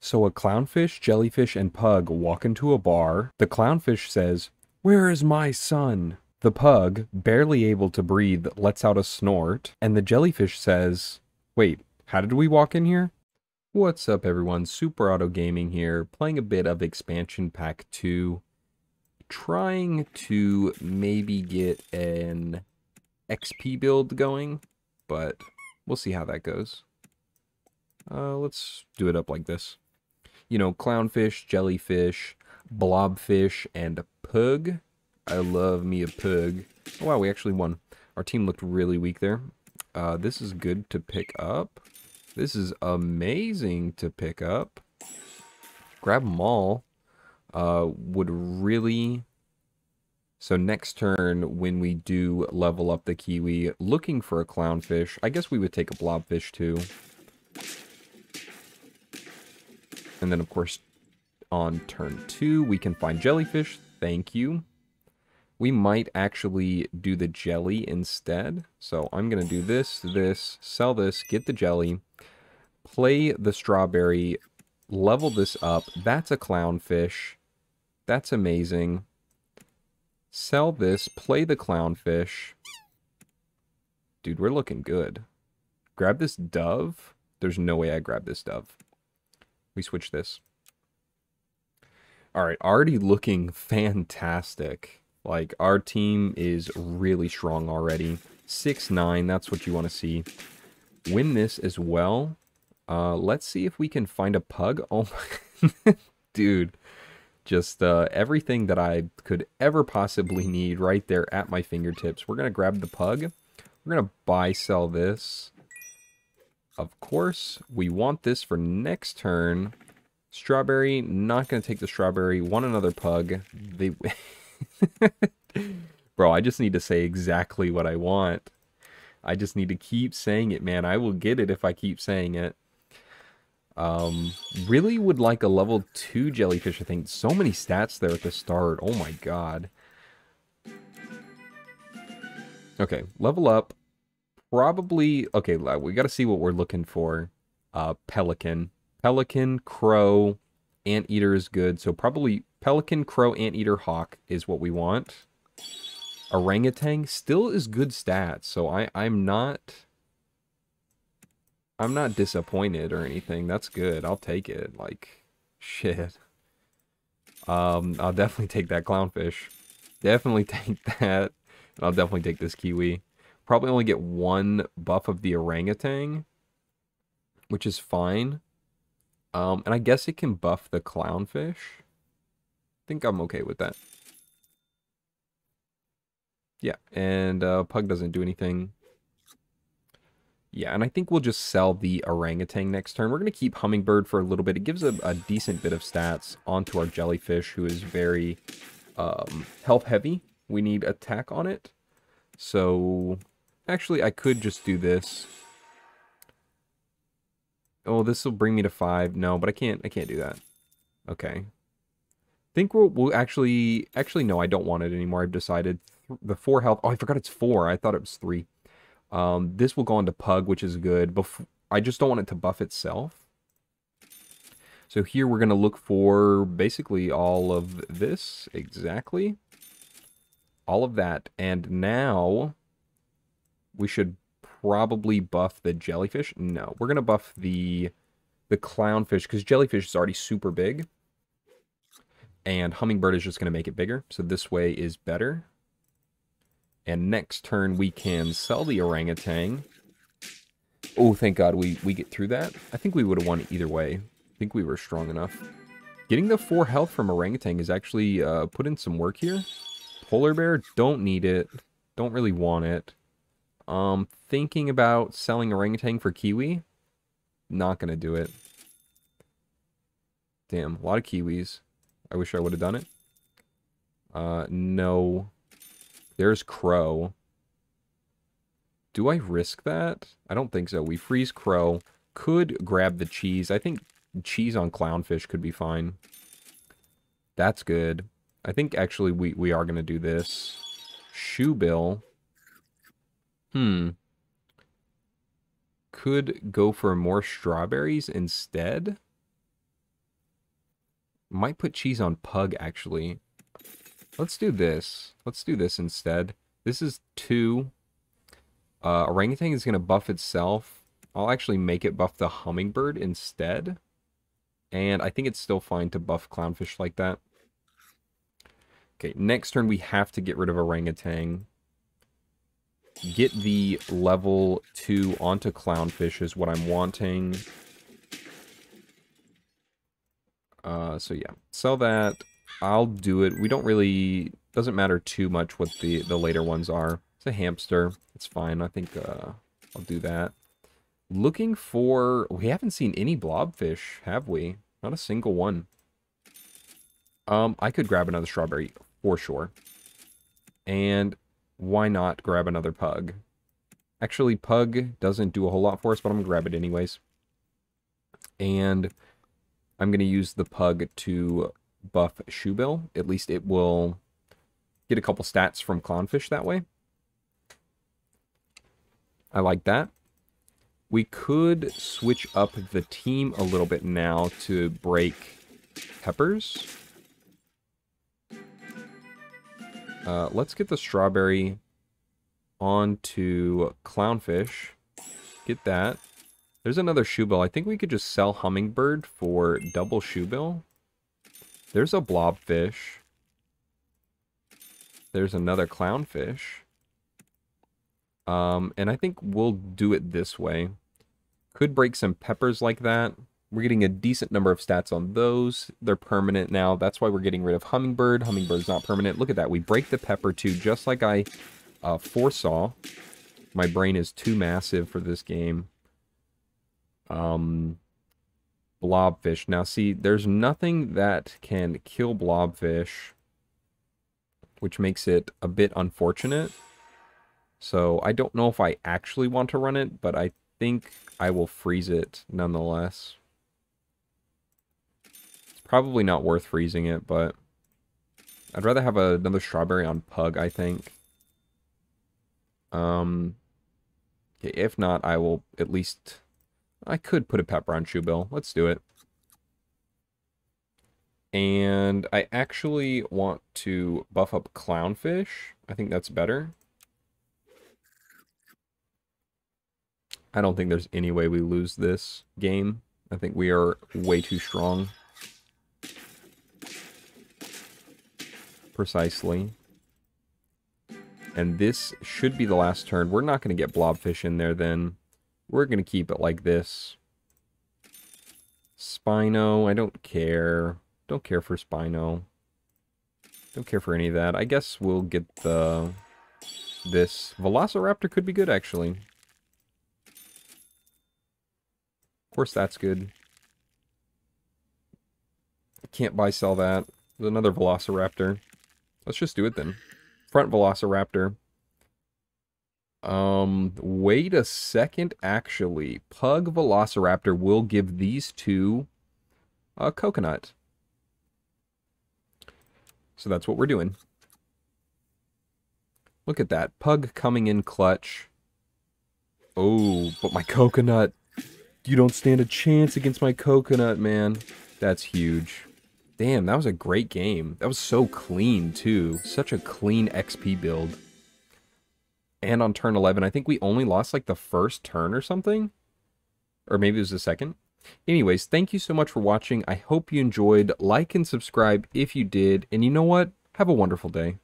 So a clownfish, jellyfish, and pug walk into a bar. The clownfish says, Where is my son? The pug, barely able to breathe, lets out a snort, and the jellyfish says, Wait, how did we walk in here? What's up everyone, Super Auto Gaming here, playing a bit of Expansion Pack 2, trying to maybe get an XP build going, but we'll see how that goes. Uh, let's do it up like this you know, clownfish, jellyfish, blobfish, and a pug. I love me a pug. Oh, wow, we actually won. Our team looked really weak there. Uh, this is good to pick up. This is amazing to pick up. Grab them all. Uh, would really... So next turn, when we do level up the kiwi, looking for a clownfish, I guess we would take a blobfish too. And then, of course, on turn two, we can find jellyfish. Thank you. We might actually do the jelly instead. So I'm going to do this, this, sell this, get the jelly, play the strawberry, level this up. That's a clownfish. That's amazing. Sell this, play the clownfish. Dude, we're looking good. Grab this dove. There's no way I grab this dove we switch this. All right, already looking fantastic. Like, our team is really strong already. 6-9, that's what you want to see. Win this as well. Uh, let's see if we can find a pug. Oh, my... dude. Just uh, everything that I could ever possibly need right there at my fingertips. We're going to grab the pug. We're going to buy, sell this. Of course, we want this for next turn. Strawberry, not going to take the strawberry. Want another pug. They... Bro, I just need to say exactly what I want. I just need to keep saying it, man. I will get it if I keep saying it. Um, really would like a level 2 jellyfish, I think. So many stats there at the start. Oh my god. Okay, level up probably okay. We got to see what we're looking for. Uh, pelican, pelican, crow, anteater is good. So probably pelican, crow, anteater, hawk is what we want. Orangutan still is good stats. So I I'm not. I'm not disappointed or anything. That's good. I'll take it. Like, shit. Um, I'll definitely take that clownfish. Definitely take that. I'll definitely take this kiwi. Probably only get one buff of the orangutan, which is fine. Um, and I guess it can buff the clownfish. I think I'm okay with that. Yeah, and uh, Pug doesn't do anything. Yeah, and I think we'll just sell the orangutan next turn. We're going to keep Hummingbird for a little bit. It gives a, a decent bit of stats onto our jellyfish, who is very um, health heavy. We need attack on it. So Actually, I could just do this. Oh, this will bring me to five. No, but I can't. I can't do that. Okay. think we'll, we'll actually... Actually, no, I don't want it anymore. I've decided. The four health... Oh, I forgot it's four. I thought it was three. Um, this will go into Pug, which is good. Bef I just don't want it to buff itself. So here we're going to look for basically all of this. Exactly. All of that. And now we should probably buff the jellyfish. No, we're going to buff the the clownfish because jellyfish is already super big. And hummingbird is just going to make it bigger. So this way is better. And next turn we can sell the orangutan. Oh, thank God we, we get through that. I think we would have won either way. I think we were strong enough. Getting the 4 health from orangutan is actually uh, put in some work here. Polar bear, don't need it. Don't really want it. Um, thinking about selling orangutan for kiwi. Not gonna do it. Damn, a lot of kiwis. I wish I would have done it. Uh, no. There's crow. Do I risk that? I don't think so. We freeze crow. Could grab the cheese. I think cheese on clownfish could be fine. That's good. I think actually we, we are going to do this. Shoebill. Hmm. Could go for more strawberries instead. Might put cheese on pug, actually. Let's do this. Let's do this instead. This is two. Uh, orangutan is going to buff itself. I'll actually make it buff the hummingbird instead. And I think it's still fine to buff clownfish like that. Okay, next turn we have to get rid of orangutan. Get the level 2 onto clownfish is what I'm wanting. Uh, so yeah, sell that. I'll do it. We don't really... Doesn't matter too much what the, the later ones are. It's a hamster. It's fine. I think uh, I'll do that. Looking for... We haven't seen any blobfish, have we? Not a single one. Um, I could grab another strawberry for sure. And why not grab another pug? Actually, pug doesn't do a whole lot for us, but I'm going to grab it anyways. And I'm going to use the pug to buff Shoebill. At least it will get a couple stats from Clownfish that way. I like that. We could switch up the team a little bit now to break Peppers. Uh, let's get the strawberry onto clownfish. Get that. There's another shoebill. I think we could just sell hummingbird for double shoebill. There's a blobfish. There's another clownfish. Um, and I think we'll do it this way. Could break some peppers like that. We're getting a decent number of stats on those. They're permanent now. That's why we're getting rid of Hummingbird. Hummingbird's not permanent. Look at that. We break the pepper too, just like I uh, foresaw. My brain is too massive for this game. Um, blobfish. Now, see, there's nothing that can kill blobfish, which makes it a bit unfortunate. So I don't know if I actually want to run it, but I think I will freeze it nonetheless. Probably not worth freezing it, but I'd rather have a, another strawberry on Pug, I think. Um, if not, I will at least... I could put a pepper on Shoebill. Let's do it. And I actually want to buff up Clownfish. I think that's better. I don't think there's any way we lose this game. I think we are way too strong. Precisely. And this should be the last turn. We're not going to get blobfish in there then. We're going to keep it like this. Spino, I don't care. Don't care for Spino. Don't care for any of that. I guess we'll get the... This Velociraptor could be good, actually. Of course, that's good. Can't buy sell that. There's another Velociraptor. Let's just do it then. Front Velociraptor. Um, wait a second, actually. Pug Velociraptor will give these two a coconut. So that's what we're doing. Look at that. Pug coming in clutch. Oh, but my coconut. You don't stand a chance against my coconut, man. That's huge. Damn, that was a great game. That was so clean, too. Such a clean XP build. And on turn 11, I think we only lost, like, the first turn or something? Or maybe it was the second? Anyways, thank you so much for watching. I hope you enjoyed. Like and subscribe if you did. And you know what? Have a wonderful day.